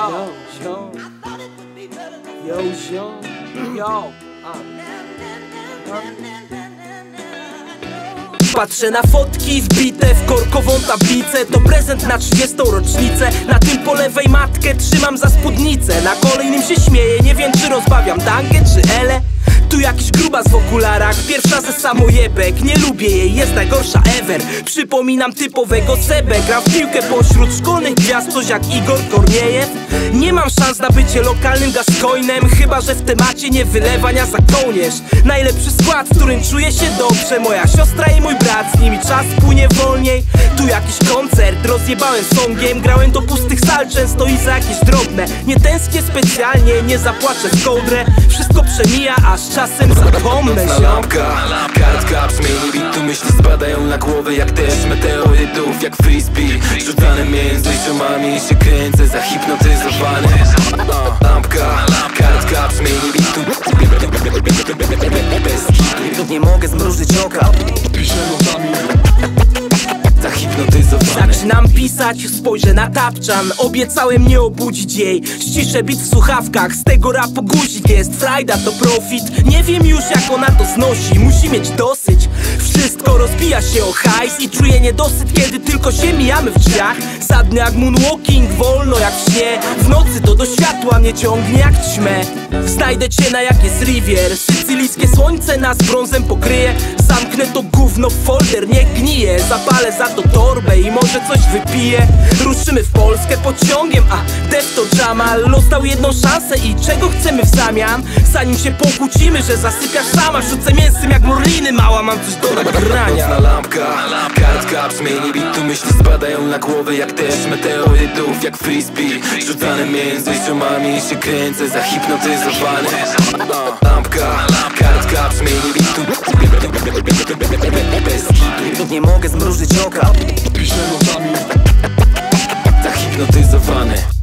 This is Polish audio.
Yo, yo, yo, yo, yo. Patrzę na fotki wbite w korkową tablicę. To prezent na 30 rocznicę. Na tym po lewej matkę trzymam za spódnicę. Na kolejnym się śmieję, nie wiem czy rozbawiam Dankę czy Ele tu jakiś grubas w okularach, pierwsza ze samojebek. Nie lubię jej, jest najgorsza ever. Przypominam typowego Sebę. Gra w piłkę pośród szkolnych gwiazd Coś jak Igor Korniejew. Nie mam szans na bycie lokalnym gascoinem Chyba, że w temacie nie wylewania za kołnierz. Najlepszy skład, w którym czuję się dobrze. Moja siostra i mój brat, z nimi czas płynie wolniej. Tu jakiś koncert, rozjebałem songiem. Grałem do pustych sal często i za jakieś drobne. Nie tęsknię specjalnie, nie zapłaczę w kołdrę. Wszystko przemija, aż czasem zapomnę się. Lampka, kartka brzmienie bitu Myśli spadają na głowę jak deszcz meteorytów Jak frisbee, rzucane między ziomami się kręcę zahipnotyzowany Lampka, kartka brzmienie bitu Pisać, spojrzę na tapczan Obiecałem nie obudzić jej. Ściszę bit w słuchawkach, z tego rapu guzik jest. Frajda to profit, nie wiem już jak ona to znosi. Musi mieć dosyć, wszystko rozbija się o hajs I czuję niedosyt, kiedy tylko się mijamy w drzwiach. Sadny jak moonwalking, wolno jak śnie. W nocy to do światła mnie ciągnie jak ćmę Znajdę cię na jak jest rivier. Sycylijskie słońce nas brązem pokryje. Zamknę to gówno w folder, nie gnije Zapalę za to torbę i może coś wypiję. Ruszymy w Polskę pociągiem, a Def to Jamal. Los dał jedną szansę i czego chcemy w zamian? Zanim się pokłócimy, że zasypiasz sama Rzucę mięsem jak morliny, mała mam coś do nagrania. Nocna lampka, kartka brzmienie bitu Myśli spadają na głowę jak deszcz meteorytów Jak frisbee, rzucane między ziomami się kręcę zahipnotyzowany A, Lampka, kartka bitu Bez kitu, Nie mogę zmrużyć oka. Zahipnotyzowany